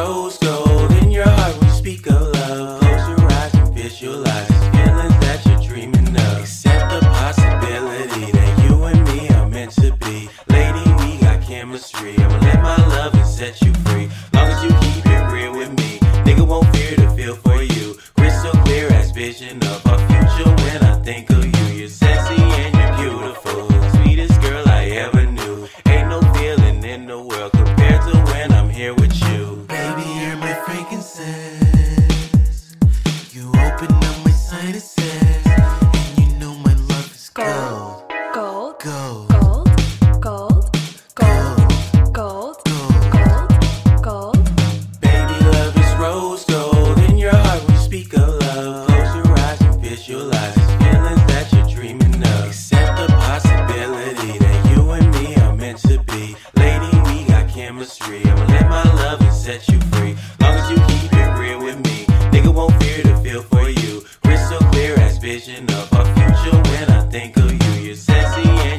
rose gold in your heart you speak of love. Close your eyes and visualize feelings that you're dreaming of. Accept the possibility that you and me are meant to be. Lady, we got chemistry. I'ma let my love and set you free. Long as you keep it real with me, nigga won't fear to feel for you. Crystal clear as vision of our future when I think of you. You're sexy chemistry. I'ma let my love and set you free. Long as you keep it real with me, nigga won't fear to feel for you. Crystal clear as vision of our future when I think of you. You're sexy.